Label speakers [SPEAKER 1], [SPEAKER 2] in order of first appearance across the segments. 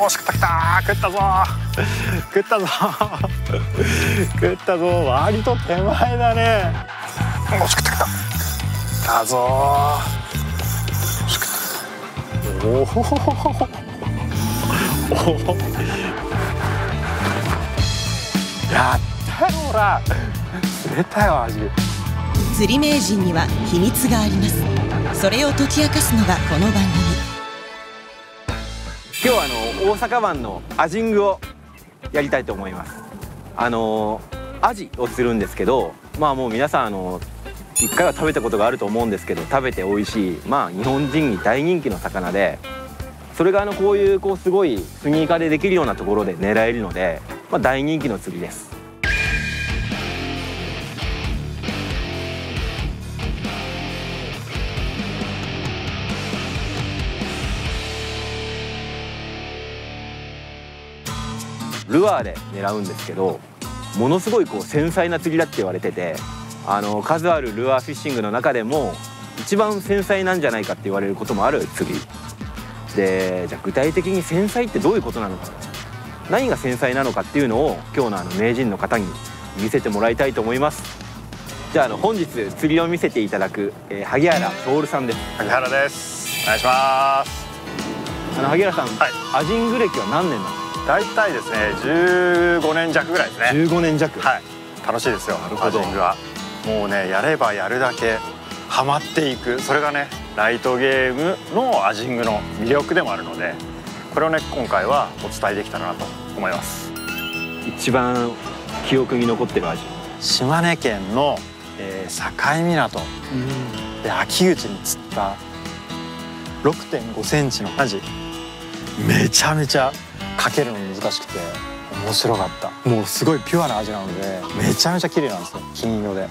[SPEAKER 1] おし食った。きた食ったぞ。食ったぞ。食ったぞ。割と手前だね。おし食った。きただぞおおやったよほら。釣れたよ味。
[SPEAKER 2] 釣り名人には秘密があります。それを解き明かすのがこの番組。
[SPEAKER 3] 今日はあの大阪湾のアジングをやりたいと思います。あのアジを釣るんですけどまあもう皆さんあの一回は食べたことがあると思うんですけど食べて美味しいまあ日本人に大人気の魚でそれがあのこういうこうすごいスニーカーでできるようなところで狙えるので、まあ、大人気の釣りです。ルアーで狙うんですけどものすごいこう繊細な釣りだって言われててあの数あるルアーフィッシングの中でも一番繊細なんじゃないかって言われることもある釣り。でじゃあ具体的に繊細ってどういうことなのか。何が繊細なのかっていうのを今日のあの名人の方に見せてもらいたいと思います。じゃああの本日釣りを見せていただく、えー、萩原徹さんです。
[SPEAKER 1] 萩原です。お願いします。
[SPEAKER 3] あの萩原さん、はい、アジング歴は何年なの？
[SPEAKER 1] 大体ですね15年弱ぐらいですね。
[SPEAKER 3] 15年弱。
[SPEAKER 1] はい。楽しいですよなるほど。アジングは。もうねやればやるだけハマっていく。それがねライトゲームのアジングの魅力でもあるのでこれをね今回はお伝えできたらなと思います。
[SPEAKER 3] 一番記憶に残ってる味。
[SPEAKER 1] 島根県の、えー、境港。で秋口に釣った6.5センチのアジ。めちゃめちゃかけるの難しくて面白かった。もうすごいピュアな味なのでめちゃめちゃ綺麗なんですよ。金色で。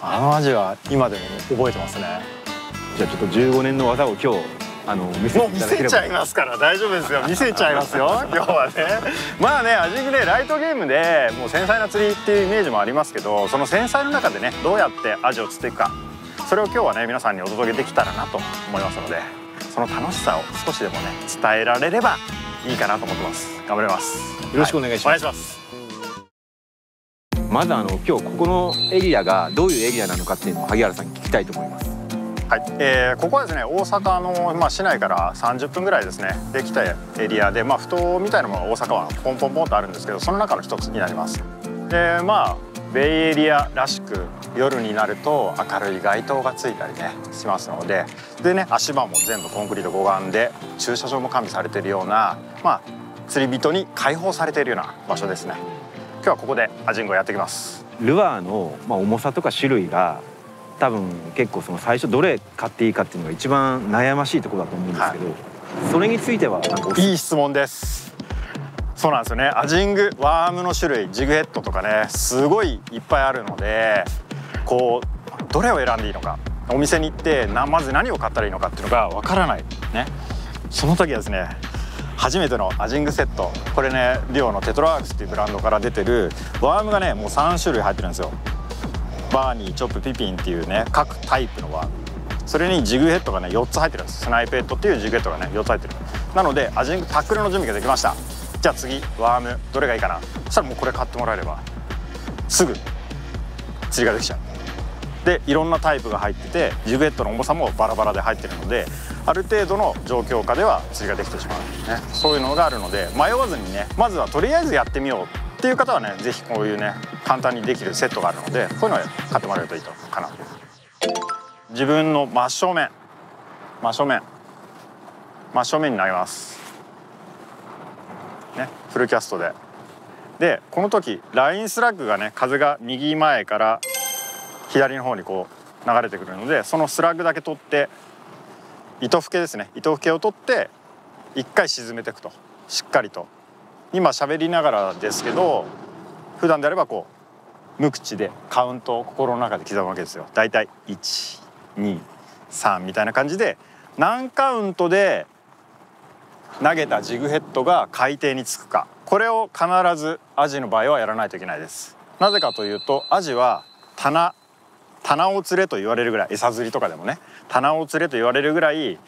[SPEAKER 1] あの味は今でも覚えてますね。
[SPEAKER 3] じゃあちょっと15年の技を今日あの見せ
[SPEAKER 1] もう見せちゃいますから大丈夫ですよ。見せちゃいますよ 今日はね。まあね味グレライトゲームでもう繊細な釣りっていうイメージもありますけどその繊細の中でねどうやってアジを釣っていくか。それを今日はね皆さんにお届けできたらなと思いますのでその楽しさを少しでもね伝えられればいいかなと思ってます。頑張ります。
[SPEAKER 3] よろしくお願いします、はい、ますまずあの今日ここのエリアがどういうエリアなのかっていうのを萩原さんに聞きたいと思います。
[SPEAKER 1] はい、えー、ここはですね大阪の、まあ、市内から30分ぐらいですねできたエリアで、まあ、ふ頭みたいなものが大阪はポンポンポンとあるんですけどその中の一つになります。でまあベイエリアらしく夜になると明るい街灯がついたりねしますので。でね足場も全部コンクリート護岸で駐車場も完備されているようなまあ釣り人に開放されているような場所ですね。今日はここでアジンゴやってきます。
[SPEAKER 3] ルアーの、まあ、重さとか種類が多分結構その最初どれ買っていいかっていうのが一番悩ましいところだと思うんですけど、はい、それについてはい
[SPEAKER 1] い質問ですそうなんですよね。アジングワームの種類ジグヘッドとかねすごいいっぱいあるのでこうどれを選んでいいのかお店に行ってなまず何を買ったらいいのかっていうのがわからない。ね。その時はですね初めてのアジングセット。これねリオのテトラワークスっていうブランドから出てるワームがねもう3種類入ってるんですよ。バーニーチョップピピンっていうね各タイプのワーム。それにジグヘッドがね4つ入ってるんです。スナイペットっていうジグヘッドがね4つ入ってる。なのでアジングタックルの準備ができました。じゃあ次ワームどれがいいかな？そしたらもうこれ買ってもらえればすぐ釣りができちゃう。でいろんなタイプが入っててジグヘッドの重さもバラバラで入ってるのである程度の状況下では釣りができてしまう、ね、そういうのがあるので迷わずにねまずはとりあえずやってみようっていう方はね是非こういうね簡単にできるセットがあるのでこういうのを買ってもらえるといいとかな。自分の真正面。真正面。真正面に投げます。ねフルキャストで。でこの時ラインスラッグがね風が右前から左の方にこう流れてくるのでそのスラッグだけ取って糸吹けですね。糸吹けを取って一回沈めていくと。しっかりと。今喋りながらですけど普段であればこう無口でカウントを心の中で刻むわけですよ。だいたい123みたいな感じで何カウントで投げたジグヘッドが海底につくか。これを必ずアジの場合はやらないといけないです。なぜかというとアジは棚棚を釣れと言われるぐらい餌釣りとかでもね。棚を釣れと言われるぐらい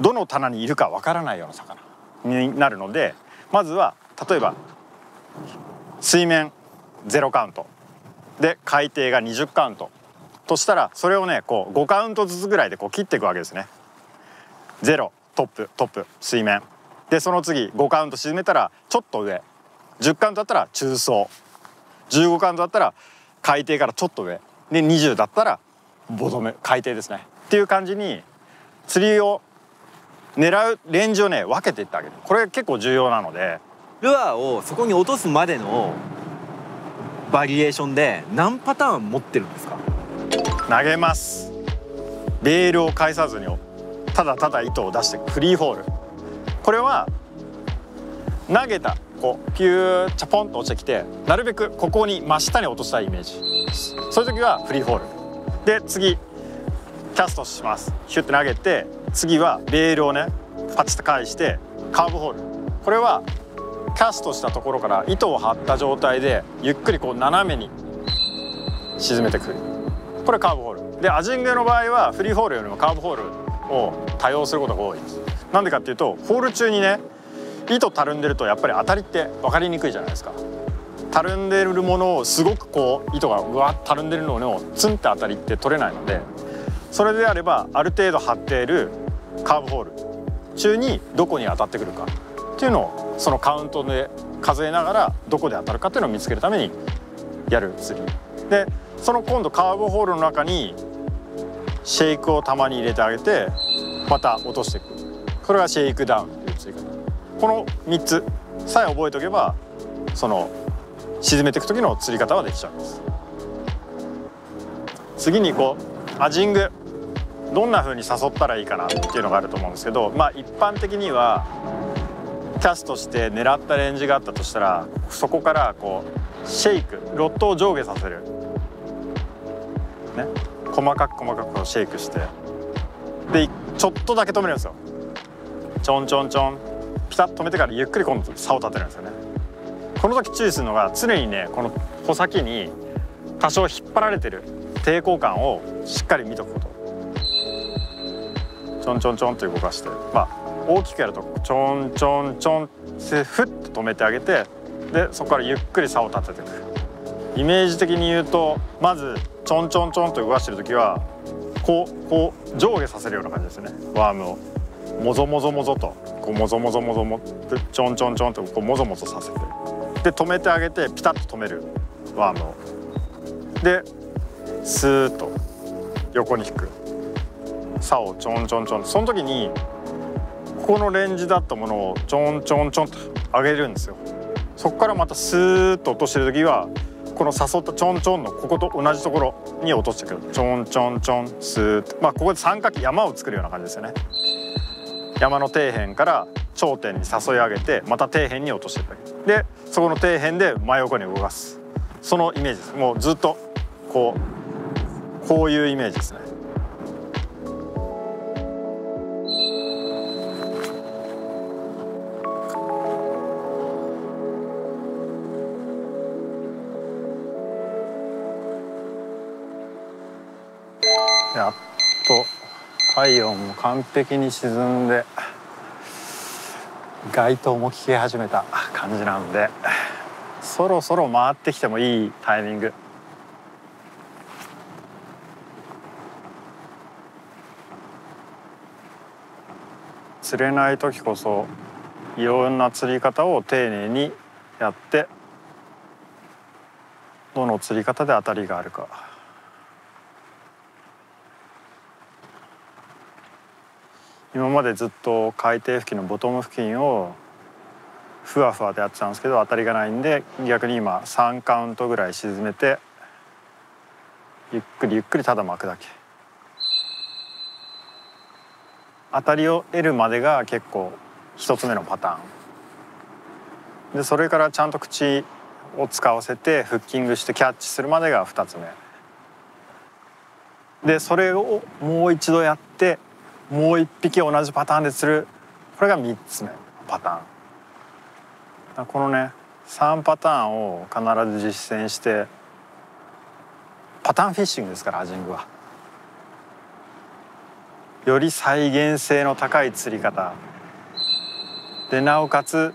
[SPEAKER 1] どの棚にいるかわからないような魚になるのでまずは例えば水面0カウント。で海底が20カウント。としたらそれをねこう5カウントずつぐらいでこう切っていくわけですね。0トップトップ水面。でその次5カウント沈めたらちょっと上。10カウントだったら中層。15カウントだったら海底からちょっと上。で20だったらボトム。海底ですね。っていう感じに釣りを狙うレンジをね分けていってあげる。これ結構重要なので。
[SPEAKER 3] ルアーをそこに落とすまでのバリエーションで何パターン持ってるんですか？
[SPEAKER 1] 投げます。レールを返さずにただただ糸を出してフリーフォール。これは投げたこうピューチャポンと落ちてきてなるべくここに真下に落としたいイメージ。そういう時はフリーフォール。で次キャストします。ヒュッて投げて次はレールをねパチッと返してカーブホール。これはキャストしたところから糸を張った状態でゆっくりこう斜めに沈めてくる。これカーブホール。でアジングの場合はフリーホールよりもカーブホールを多用することが多いです。なんでかっていうとホール中にね糸たるんでるとやっぱり当たりって分かりにくいじゃないですか。たるんでるものをすごくこう糸がうわったるんでるのをツンって当たりって取れないのでそれであればある程度張っているカーブホール中にどこに当たってくるかっていうのをそのカウントで数えながらどこで当たるかっていうのを見つけるためにやる釣りでその今度カーブホールの中にシェイクをたまに入れてあげてまた落としていく。これがシェイクダウンっていう釣り方この3つさえ覚えておけばその沈めていく時の釣り方はできちゃうんです。次にこうアジング。どんな風に誘ったらいいかなっていうのがあると思うんですけどまあ一般的にはキャストして狙ったレンジがあったとしたらそこからこうシェイクロッドを上下させる。ね。細かく細かくシェイクして。でちょっとだけ止めるんですよ。ちょんちょんちょん。ピタッと止めてからゆっくり今度竿を立てるんですよね。この時注意するのが常にねこの穂先に多少引っ張られてる抵抗感をしっかり見とくこと。ちょんちょんちょんと動かして。まあ大きくやるとちょんちょんちょんってふっと止めてあげてでそこからゆっくり竿を立てていく。イメージ的に言うとまずちょんちょんちょんと動かしてる時はこうこう上下させるような感じですね。ワームをもぞもぞもぞとこうもぞもぞもぞもでちょんちょんちょんとこうもぞもぞさせて。で止めてあげてピタッと止める。ワームを。でスーッと横に引く。竿をちょんちょんちょんその時にここのレンジだったものをちょんちょんちょんと上げるんですよ。そこからまたスーッと落としてる時はこの誘ったちょんちょんのここと同じところに落としてくる。ちょんちょんちょんスーッとまあここで三角山を作るような感じですよね。山の底辺から頂点に誘い上げてまた底辺に落としていくでそこの底辺で真横に動かす。そのイメージです。もうずっとこうこういうイメージですね。と太陽も完璧に沈んで街灯も消え始めた感じなんでそろそろ回ってきてもいいタイミング釣れない時こそいろんな釣り方を丁寧にやってどの釣り方で当たりがあるか。今までずっと海底付近のボトム付近をふわふわでやってたんですけど当たりがないんで逆に今3カウントぐらい沈めてゆっくりゆっくりただ巻くだけ。当たりを得るまでが結構一つ目のパターン。でそれからちゃんと口を使わせてフッキングしてキャッチするまでが2つ目。でそれをもう一度やってもう一匹同じパターンで釣る。これが3つ目のパターン。このね3パターンを必ず実践してパターンフィッシングですからアジングは。より再現性の高い釣り方。でなおかつ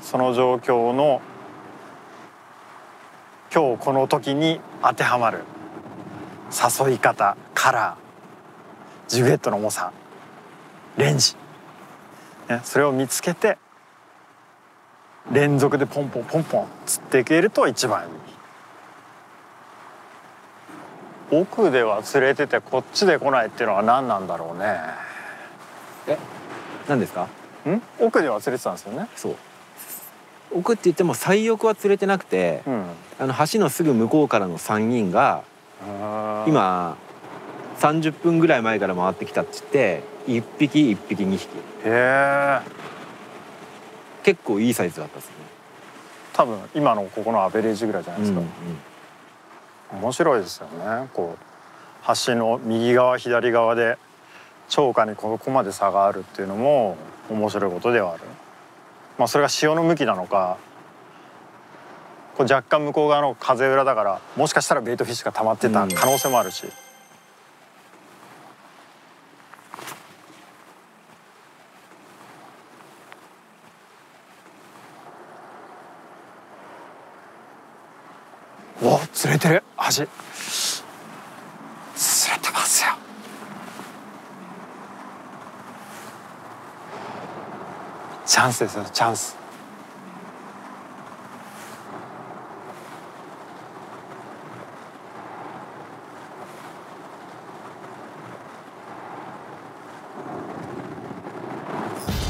[SPEAKER 1] その状況の今日この時に当てはまる誘い方カラー。ジグヘッドの重さレンジ、ね、それを見つけて連続でポンポンポンポン釣っていけると一番いい奥では釣れててこっちで来ないっていうのは何なんだろうね
[SPEAKER 3] え何ですか
[SPEAKER 1] ん奥では釣れてたんですよね
[SPEAKER 3] そう奥って言っても最奥は釣れてなくて、
[SPEAKER 1] うん
[SPEAKER 3] あの橋のすぐ向こうからの3人が今30分ぐらい前から回ってきたって言って1匹1匹2匹。
[SPEAKER 1] へえ
[SPEAKER 3] 結構いいサイズだったですね。
[SPEAKER 1] 多分今のここのアベレージぐらいじゃないですか、
[SPEAKER 3] うん
[SPEAKER 1] 面白いですよね。こう橋の右側左側で超過にここまで差があるっていうのも面白いことではある。まあそれが潮の向きなのかこう若干向こう側の風裏だからもしかしたらベイトフィッシュが溜まってた可能性もあるし、お釣れてる。橋釣れてますよ。チャンスですよチャンス。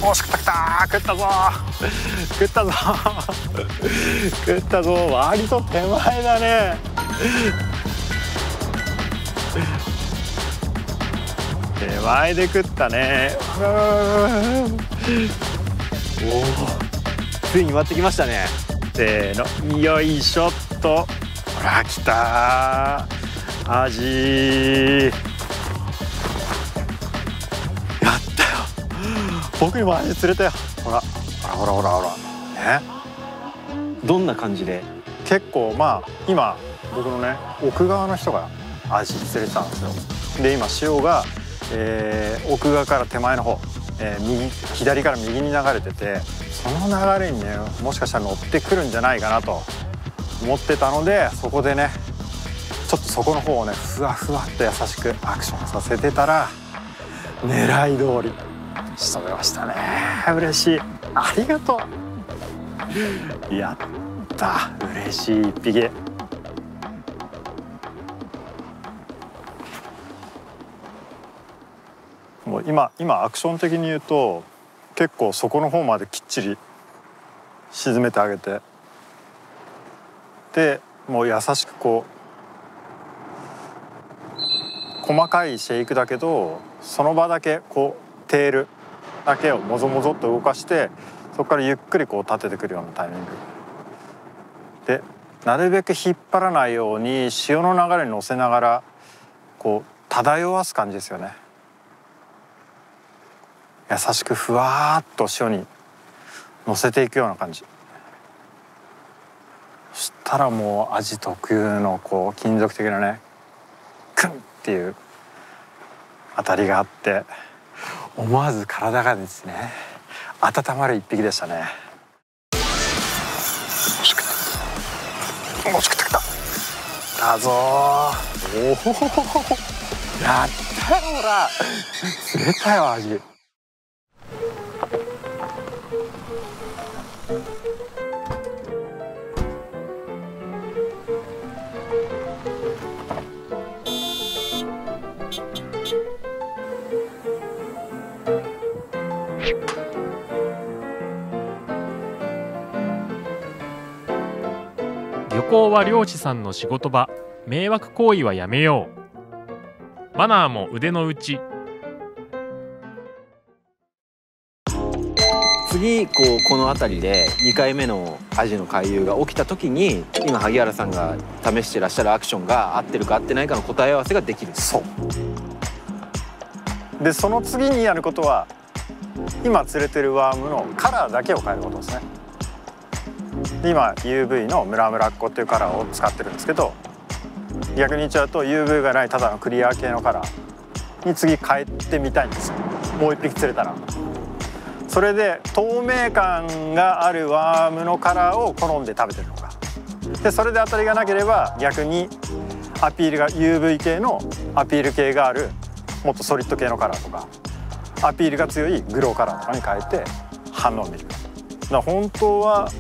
[SPEAKER 1] おし食った。食ったぞ。食ったぞ。食ったぞ。割と手前だね。手前で食ったね。
[SPEAKER 3] ついに回ってきましたね。
[SPEAKER 1] せーの。よいしょっと。ほら来た。味。やったよ。僕にも味釣れたよ。ほらほらほらほらほら。ね。
[SPEAKER 3] どんな感じで？
[SPEAKER 1] 結構まあ今僕のね奥側の人が味釣れてたんですよ。で今潮が、えー奥側から手前の方、えー右左から右に流れててその流れにねもしかしたら乗ってくるんじゃないかなと思ってたのでそこでねちょっとそこの方をねふわふわっと優しくアクションさせてたら狙い通り仕留めましたね。嬉しい。ありがとう。やった。嬉しい一匹。もう今今アクション的に言うと結構そこの方まできっちり沈めてあげて。でもう優しくこう細かいシェイクだけどその場だけこうテールだけをもぞもぞっと動かしてそこからゆっくりこう立ててくるようなタイミング。でなるべく引っ張らないように潮の流れに乗せながらこう漂わす感じですよね。優しくふわっと潮に乗せていくような感じ。そしたらもう味特有のこう金属的なねクンっていう当たりがあって思わず体がですね温まる一匹でしたね。惜しくて。きただぞー。おおやったよほら。釣れたよ味。
[SPEAKER 4] 漁は漁師さんの仕事場迷惑行為はやめよう。マナーも腕の内。
[SPEAKER 3] 次こうこの辺りで2回目のアジの回遊が起きた時に今萩原さんが試してらっしゃるアクションが合ってるか合ってないかの答え合わせができる。
[SPEAKER 1] そう。でその次にやることは今釣れてるワームのカラーだけを変えることですねで今 UV のムラムラっ子っていうカラーを使ってるんですけど逆に言っちゃうと UV がないただのクリア系のカラーに次変えてみたいんですもう一匹釣れたら。それで透明感があるワームのカラーを好んで食べてるのか。でそれで当たりがなければ逆にアピールが UV 系のアピール系があるもっとソリッド系のカラーとかアピールが強いグローカラーとかに変えて反応を見る。だから本当は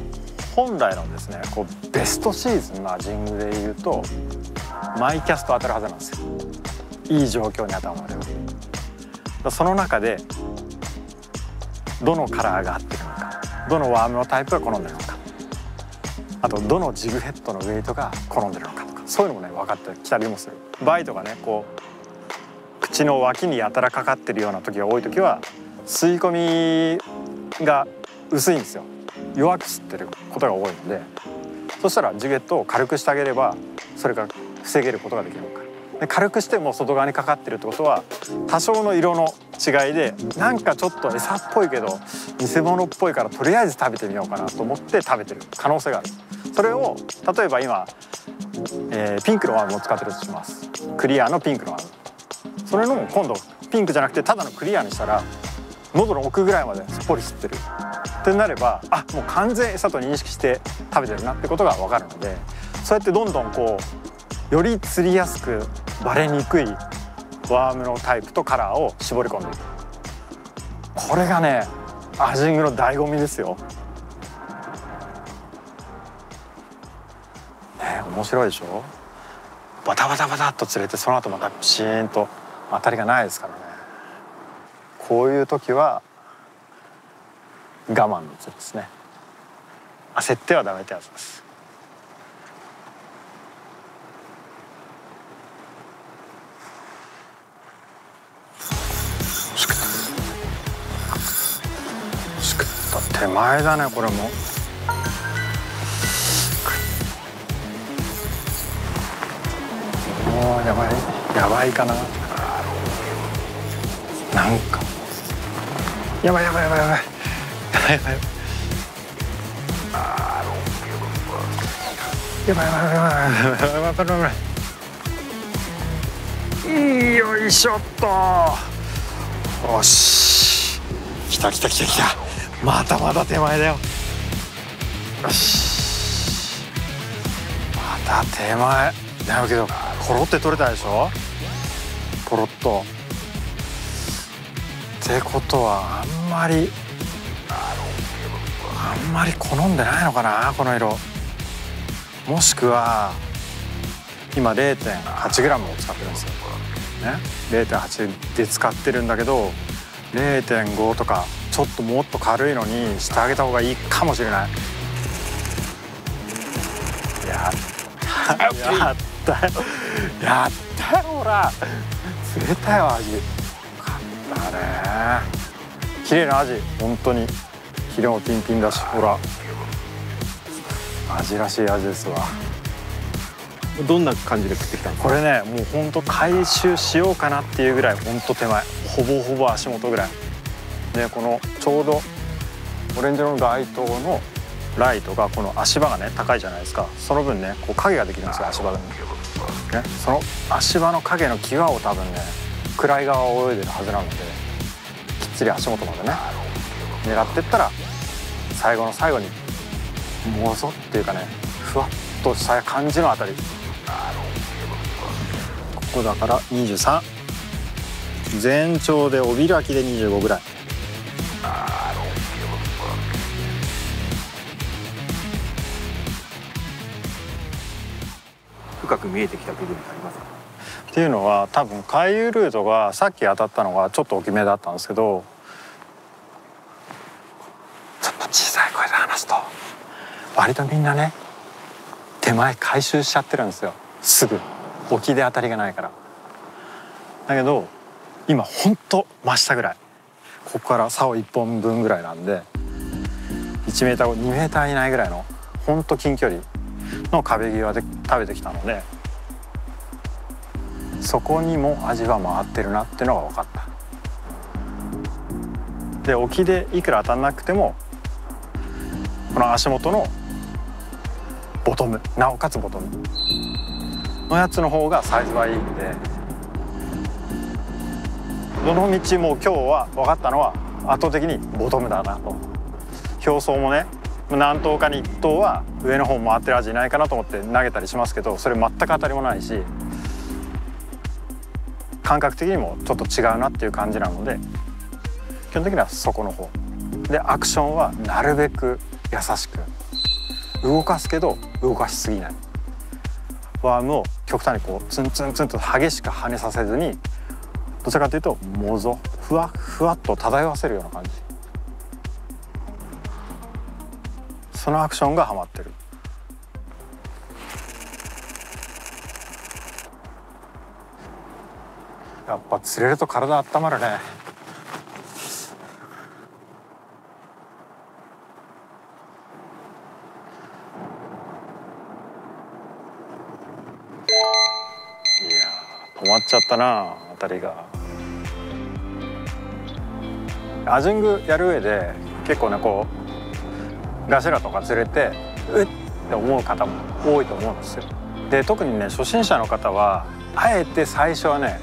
[SPEAKER 1] 本来のですねこうベストシーズンのアジングでいうとマイキャスト当たるはずなんですよ。いい状況に当たるのでその中でどのカラーが合ってるのかどのワームのタイプが好んでるのかあとどのジグヘッドのウェイトが好んでるのかとかそういうのもね分かってきたりもする。バイトがねこう口の脇にやたらかかってるような時が多い時は吸い込みが薄いんですよ。弱く吸ってる。ことが多いのでそしたらジグヘッドを軽くしてあげればそれが防げることができるのか。で軽くしても外側にかかってるってことは多少の色の違いでなんかちょっと餌っぽいけど偽物っぽいからとりあえず食べてみようかなと思って食べてる可能性がある。それを例えば今、えー、ピンクのワームを使ってるとします。クリアのピンクのワーム。それの今度ピンクじゃなくてただのクリアにしたら喉の奥ぐらいまですっぽり吸ってる。ってなればあもう完全餌と認識して食べてるなってことが分かるのでそうやってどんどんこうより釣りやすくバレにくいワームのタイプとカラーを絞り込んでいく。これがねアジングの醍醐味ですよ。ね面白いでしょ？バタバタバタっと釣れてその後またピシーンと当たりがないですからね。こういう時は我慢の釣りですね。焦ってはダメってやつです。手前だねこれももうやばいやばいかななんかやばいやばいやばいやばいやばい。やばいやばいやばいやばいやばいやばい。よいしょっとよし。来た来た来た来た。まだまだ手前だよ。よし。また手前。だけどポロって取れたでしょ？ポロッと。ってことはあんまりあんまり好んでないのかなこの色。もしくは今 0.8g を使ってるんですよ、ね、0.8で使ってるんだけど0.5とかちょっともっと軽いのにしてあげた方がいいかもしれない。やったやったやったよほら。釣れたよアジよかったね。綺麗なアジ本当にヒレもピンピンだしほら。アジらしいアジですわ。
[SPEAKER 3] どんな感じで食ってきたんです
[SPEAKER 1] これねもうほんと回収しようかなっていうぐらいほんと手前。ほぼほぼ足元ぐらい。でこのちょうどオレンジ色の街灯のライトがこの足場がね高いじゃないですか。その分ねこう影ができるんですよ足場がねその足場の影の際を多分ね暗い側を泳いでるはずなのできっちり足元までね狙ってったら最後の最後にもぞっていうかねふわっとした感じのあたり。ここだから23全長で帯開きで25ぐらい。
[SPEAKER 3] 深く見えてきた部分ってありますか？
[SPEAKER 1] っていうのは多分回遊ルートがさっき当たったのがちょっと大きめだったんですけどちょっと小さい声で話すと割とみんなね手前回収しちゃってるんですよ。すぐ。沖で当たりがないから。だけど今ほんと真下ぐらい。ここから竿1本分ぐらいなんで1メーター2メーター以内ぐらいのほんと近距離の壁際で食べてきたのでそこにも味は回ってるなっていうのが分かった。で沖でいくら当たんなくてもこの足元のトム。なおかつボトム。のやつの方がサイズはいいんで。どの道も今日は分かったのは圧倒的にボトムだなと。表層もね何頭かに1頭は上の方回ってるアジいないかなと思って投げたりしますけどそれ全く当たりもないし感覚的にもちょっと違うなっていう感じなので基本的には底の方。でアクションはなるべく優しく動かすけど動かしすぎない。ワームを極端にこうツンツンツンと激しく跳ねさせずにどちらかというともぞふわふわっと漂わせるような感じ。そのアクションがハマってる。やっぱ釣れると体温まるねいや止まっちゃったな当たりが。アジングやる上で結構ねこうガシラとか釣れてうっって思う方も多いと思うんですよ。で特にね初心者の方はあえて最初はね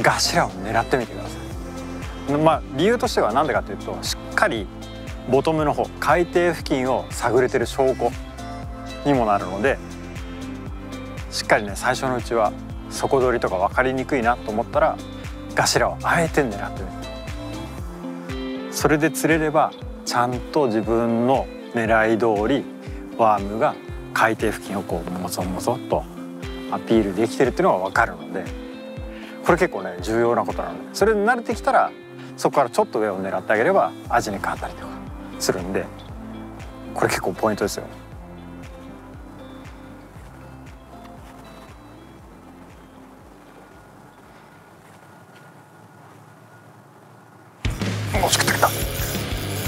[SPEAKER 1] ガシラを狙ってみてください。まあ理由としては何でかというとしっかりボトムの方海底付近を探れてる証拠にもなるのでしっかりね最初のうちは底取りとか分かりにくいなと思ったらガシラをあえて狙ってみるそれで釣れればちゃんと自分の狙い通りワームが海底付近をこうもそもそっとアピールできてるっていうのが分かるのでこれ結構ね重要なことなのでそれで慣れてきたらそこからちょっと上を狙ってあげれば味に変わったりとかするんでこれ結構ポイントですよ。お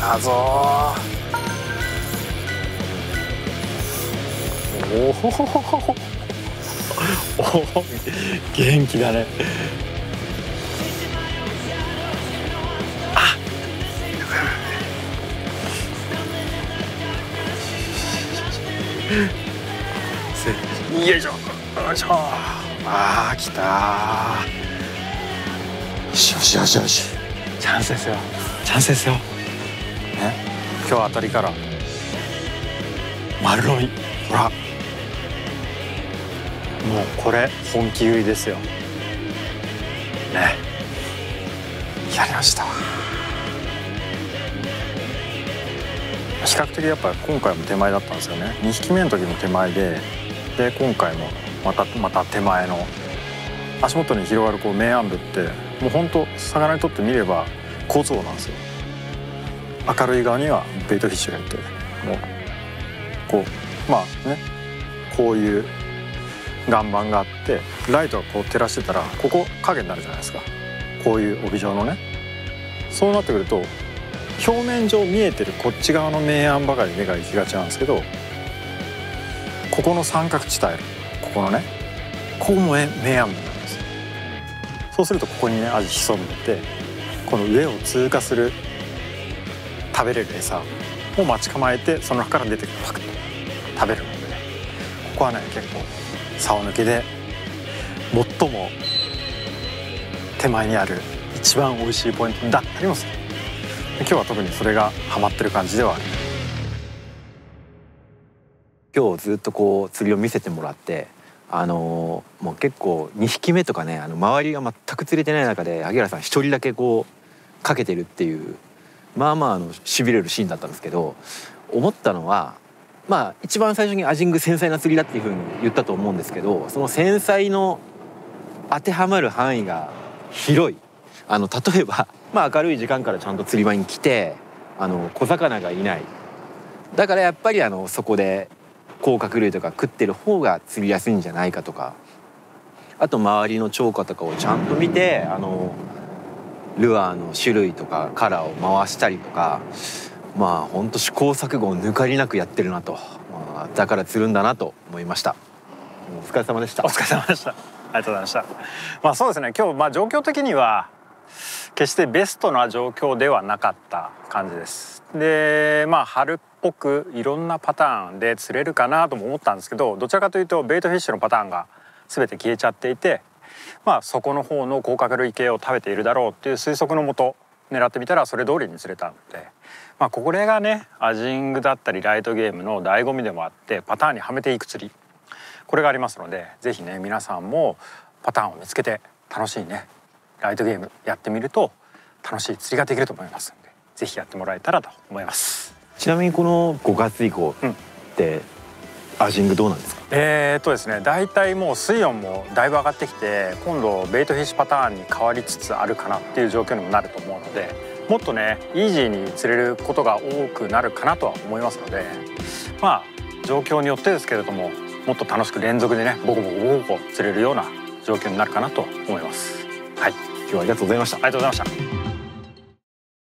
[SPEAKER 1] だぞ。おおお元気だね。あ。よいしょ。よいしょあー来たよしよしよしよし。チャンスですよ。チャンスですよ。今日あたりから。丸飲み。ほら。もうこれ本気食いですよ。ね。やりました。比較的やっぱ今回も手前だったんですよね。2匹目の時も手前で。で今回もまたまた手前の。足元に広がるこう明暗部ってもうほんと魚にとってみれば好都合なんですよ。明るい側にはベイトフィッシュがいてもうこうまあねこういう岩盤があってライトがこう照らしてたらここ影になるじゃないですか。こういう帯状のね。そうなってくると表面上見えてるこっち側の明暗ばかり目が行きがちなんですけどここの三角地帯ここのねここも明暗部なんです。そうするとここにねアジ潜んでてこの上を通過する食べれる餌を待ち構えてその中から出てくるパクッと食べる。のでねここはね結構竿抜けで最も手前にある一番美味しいポイントだったりもする。今日は特にそれがハマってる感じではある。
[SPEAKER 3] 今日ずっとこう釣りを見せてもらってあのーもう結構2匹目とかねあの周りが全く釣れてない中で萩原さん一人だけこうかけてるっていうまあまああのしびれるシーンだったんですけど思ったのはまあ一番最初にアジング繊細な釣りだっていうふうに言ったと思うんですけどその繊細の当てはまる範囲が広い。あの例えば、まあ、明るい時間からちゃんと釣り場に来てあの小魚がいない。だからやっぱりあのそこで甲殻類とか食ってる方が釣りやすいんじゃないかとか。あと周りの釣果とかをちゃんと見てあのルアーの種類とかカラーを回したりとかまあほんと試行錯誤を抜かりなくやってるなと、まあ、だから釣るんだなと思いました。お疲れ様でした。
[SPEAKER 1] お疲れ様でした。ありがとうございました。まあそうですね。今日まあ状況的には決してベストな状況ではなかった感じです。でまあ春っぽくいろんなパターンで釣れるかなとも思ったんですけどどちらかというとベイトフィッシュのパターンが全て消えちゃっていてまあそこの方の甲殻類系を食べているだろうっていう推測のもと狙ってみたらそれ通りに釣れたので、まあ、これがねアジングだったりライトゲームの醍醐味でもあってパターンにはめていく釣りこれがありますので是非ね皆さんもパターンを見つけて楽しいねライトゲームやってみると楽しい釣りができると思いますので是非やってもらえたらと思います。
[SPEAKER 3] ちなみにこの5月以降
[SPEAKER 1] うん
[SPEAKER 3] ってアジングどうなんですか？
[SPEAKER 1] えーっとですね大体もう水温もだいぶ上がってきて今度ベイトフィッシュパターンに変わりつつあるかなっていう状況にもなると思うのでもっとねイージーに釣れることが多くなるかなとは思いますのでまあ状況によってですけれどももっと楽しく連続でねボコボコボコボコ釣れるような状況になるかなと思います。はい、
[SPEAKER 3] 今日はありがとうございました
[SPEAKER 1] ありがとうございました。